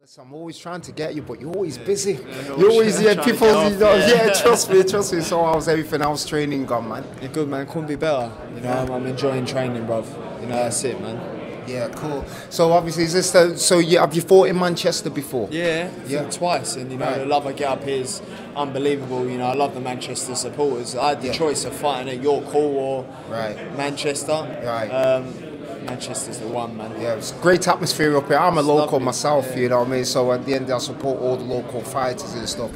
Listen, I'm always trying to get you, but you're always busy. you're you're always yeah, people. You know, yeah. yeah, trust me, trust me. So how's everything? How's training gone, man? You're good, man. Couldn't be better. You know, I'm, I'm enjoying training, bruv. You know, that's it, man. Yeah, cool. So obviously, is this the, so? You, have you fought in Manchester before? Yeah, Yeah. yeah. twice, and you know Right. the love I get up here is unbelievable. You know, I love the Manchester supporters. I had the Yeah. choice of fighting at York Hall or Right. Manchester. Right. Um, Manchester's the one, man. Yeah, it's great atmosphere up here. I'm a It's local lovely, myself, yeah. you know what I mean? So at the end, I support all the local fighters and stuff.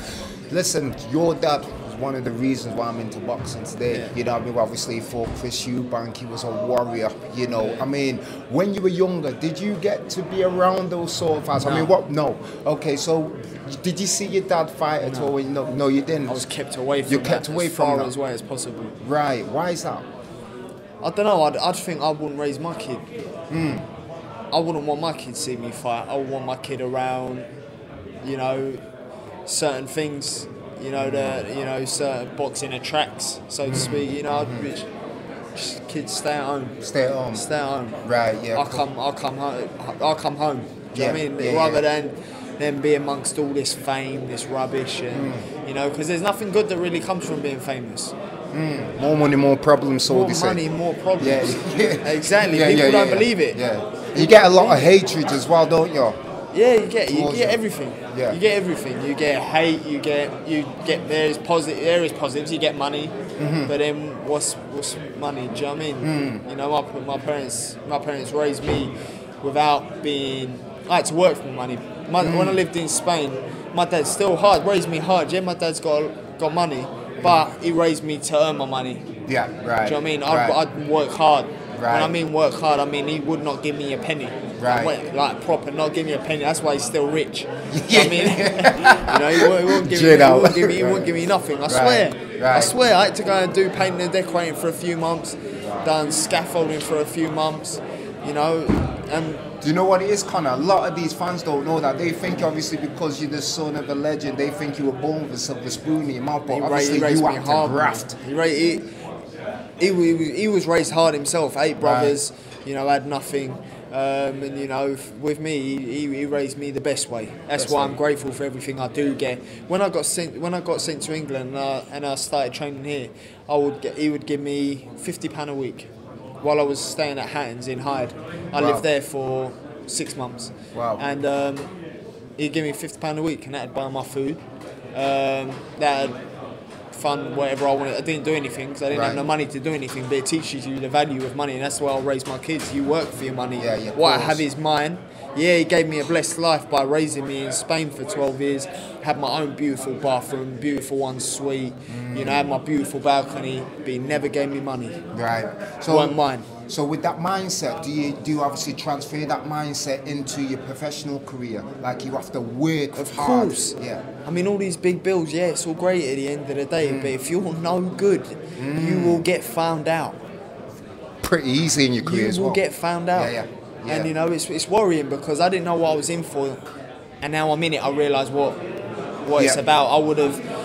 Listen, your dad was one of the reasons why I'm into boxing today. Yeah. You know what I mean? Obviously, for Chris Eubank, he was a warrior, you know. I mean, when you were younger, did you get to be around those sort of fights? I mean, what? No. Okay, so did you see your dad fight at all? No, no, you didn't. I was kept away from You kept away as from far that. as way as possible. Right, why is that? I don't know. I'd, I'd think I wouldn't raise my kid. Hmm. I wouldn't want my kid to see me fight. I would want my kid around, you know, certain things. You know, the you know certain boxing attracts, so Hmm. to speak. You know, I'd be, just kids stay at home. Stay at home. Stay at home. Right, yeah. I'll come. I'll come home. I'll come home. Do you know what I mean? yeah, Rather yeah. than than be amongst all this fame, this rubbish, and Hmm. you know, because there's nothing good that really comes from being famous. More money, more problems, so More money, more problems. Yeah, exactly. Yeah, People yeah, don't yeah, believe it. Yeah. You get a lot of hatred as well, don't you? Yeah, you get you get everything. Yeah. You get everything. You get hate. You get you get there is positive. There is positives. You get money, Mm-hmm. but then what's what's money? Do you know what I mean? Mm. You know, my, my parents my parents raised me without being. I had to work for money. My, When I Mm. lived in Spain, my dad still hard raised me hard. Yeah, my dad's got got money, but he raised me to earn my money. Yeah, right. Do you know what I mean? I'd, I'd work hard. When I mean work hard, I mean he would not give me a penny. Right. Like, like proper, not give me a penny. That's why he's still rich. You know what Yeah. I mean? you know, he won't, he won't give me, he won't give me, he Right. won't give me nothing. I Right. swear. I swear. I had to go and do painting and decorating for a few months. Done scaffolding for a few months. You know, and Do you know what it is, Conor? A lot of these fans don't know that. They think obviously because you're the son of a legend, they think you were born with a silver spoon in your mouth. But he, obviously raised you me have to hard. graft. He, ra- he, he, he, he was raised hard himself. Eight brothers, you know, had nothing. Um, and you know, with me, he, he raised me the best way. That's Best why. I'm grateful for everything I do get. When I got sent, when I got sent to England and I, and I started training here, I would get, he would give me fifty pound a week, while I was staying at Hatton's in Hyde. I Wow. lived there for six months. Wow. And um, he'd give me fifty pound a week, and that'd buy my food. Um, that'd fund whatever I wanted. I didn't do anything because I didn't Right. have no money to do anything. But it teaches you the value of money, and that's why I raise my kids. You work for your money. Yeah, yeah, what I have is mine. Yeah, he gave me a blessed life by raising me in Spain for 12 years. Had my own beautiful bathroom, beautiful one suite. You know, had my beautiful balcony. But he never gave me money. Right. So weren't mine. So with that mindset, do you do you obviously transfer that mindset into your professional career? Like you have to work Of hard. course. Yeah. I mean, all these big bills, yeah, it's all great at the end of the day, Mm. but if you're no good, you will get found out. Pretty easy in your career You as will well. get found out. Yeah, yeah. Yeah. And you know, it's, it's worrying because I didn't know what I was in for, and now I'm in it. I realise what what it's about. I would have.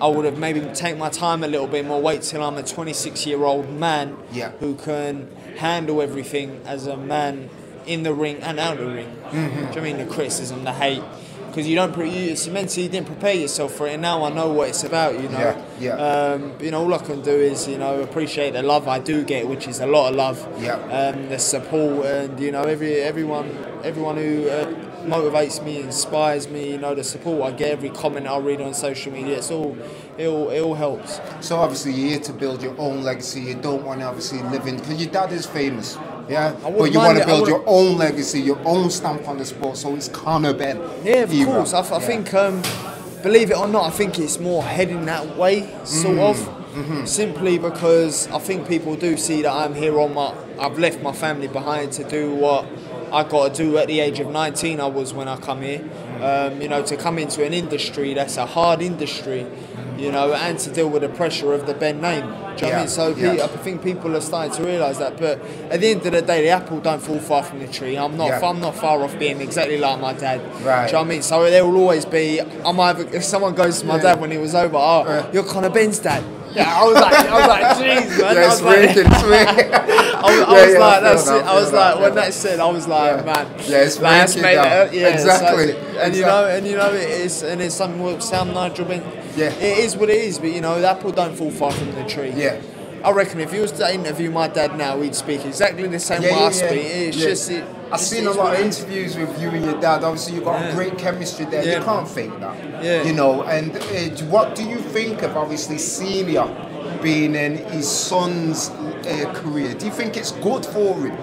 I would have maybe take my time a little bit more, wait till I'm a 26 year old man Yeah. who can handle everything as a man in the ring and out of the ring. Mm-hmm. Do you know I mean the criticism, the hate? Because you don't, pre- you, it's mentally you didn't prepare yourself for it, and now I know what it's about. You know, Yeah, yeah. Um, you know, all I can do is you know appreciate the love I do get, which is a lot of love. Yeah. Um, the support and you know every everyone everyone who uh, motivates me, inspires me. You know the support I get, every comment I read on social media. It's all it all, it all helps. So obviously you're here to build your own legacy. You don't want to obviously live in because your dad is famous, yeah. But you want to build your own legacy, your own stamp on the sport. So it's Conor Benn. Yeah, of era. course. I, I Yeah. think, um, believe it or not, I think it's more heading that way, sort Mm. of. Mm-hmm. Simply because I think people do see that I'm here on my. I've left my family behind to do what I got to do at the age of 19. I was when I come here. Um, you know, to come into an industry that's a hard industry. You know, and to deal with the pressure of the Benn name. Do you know what I mean? So yeah. I think people are starting to realise that. But at the end of the day, the apple don't fall far from the tree. I'm not. Yeah. I'm not far off being exactly like my dad. Right. Do you know what I mean? So there will always be. I'm either if someone goes to my Yeah. dad when he was over, oh, you're Conor Benn's dad. Yeah, I was like, I was like, jeez, man. Yeah, I was like, wicked. I was, I Yeah, was yeah, like, that's that, it. I was like, when that said, I was like, man. Yeah, it's like, that's made that. yeah, Exactly, so- and you know, and you know, it is, and it's something what Sam Nigel Benn. Yeah. It is what it is, but you know, the apple don't fall far from the tree. Yeah. I reckon if you was to interview my dad now, he'd speak exactly the same way I speak. It's just it. I've seen a lot of interviews with you and your dad. Obviously, you've got Yeah. great chemistry there. Yeah. You can't fake that. Yeah. You know, and uh, what do you think of obviously Celia being in his son's uh, career? Do you think it's good for him?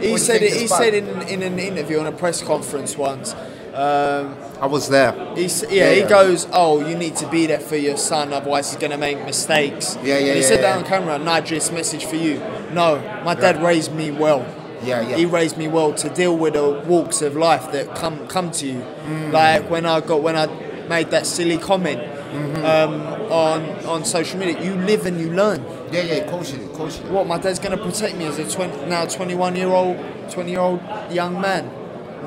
He said it, he bad? said in, in an interview on a press conference once. Um, I was there. He, yeah, Yeah, he goes, oh, you need to be there for your son, otherwise he's going to make mistakes. Yeah, yeah, And he yeah, said that on camera, Nigel, this message for you. No, my dad raised me well. Yeah, yeah. He raised me well to deal with the walks of life that come come to you. Mm. Like when I got when I made that silly comment Mm-hmm. um, on on social media, you live and you learn. Yeah, yeah, of course you did, of course you. What my dad's going to protect me as a 20, now 21 year old 20 year old young man.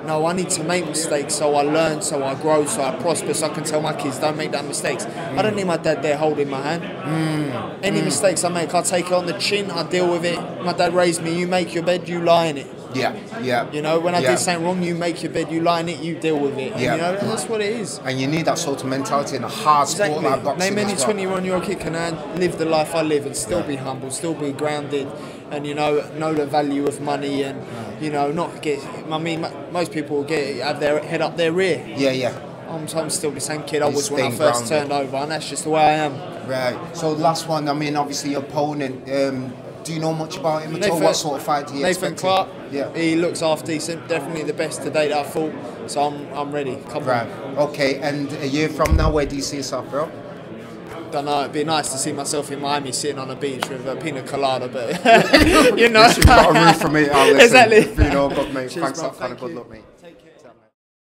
No, I need to make mistakes so I learn, so I grow, so I prosper, so I can tell my kids don't make that mistakes. I don't need my dad there holding my hand. Hmm. Any hmm. mistakes I make, I take it on the chin, I deal with it. My dad raised me, you make your bed, you lie in it. Yeah, yeah. You know, when I yeah. did something wrong, you make your bed, you lie in it, you deal with it. And, Yeah. You know, that's what it is. And you need that sort of mentality in a hard sport like boxing. Name any 21 year old kid can live the life I live and still be humble, still be grounded, and you know know the value of money and you know not get. I mean, most people get have their head up their rear. Yeah, yeah. I'm, I'm still the same kid I was when I first grounded. turned over, and that's just the way I am. Right. So last one. I mean, obviously your opponent. Um, do you know much about him at all? What sort of fight do you Nathan expect? Clark. Yeah. He looks half decent. Definitely the best to date I fought. So I'm I'm ready. Come Right. Okay. And a year from now, where do you see yourself, bro? Don't know. It'd be nice to see myself in Miami sitting on a beach with a pina colada, but you know. Listen, you got a roof for me. I'll listen. Exactly. You know, good mate. Cheers, Thanks bro. a lot. Kind of Thank good you. luck, mate. Take care.